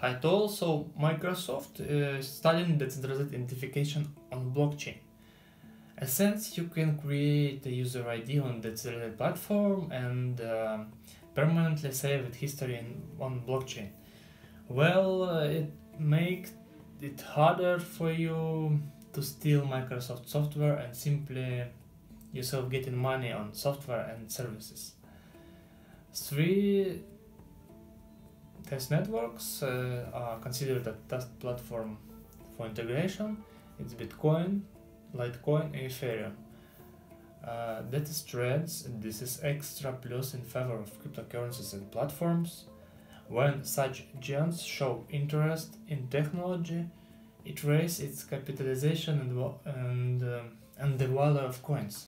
And also, Microsoft uh, studying decentralized identification on blockchain. And since you can create a user ID on the decentralized platform and uh, permanently save its history in, on blockchain. Well, uh, it makes it harder for you to steal Microsoft software and simply yourself getting money on software and services. Three test networks uh, are considered a test platform for integration. It's Bitcoin, Litecoin, and Ethereum. Uh, that is trends, this is extra plus in favor of cryptocurrencies and platforms. When such giants show interest in technology, it raises its capitalization and, and, uh, and the value of coins.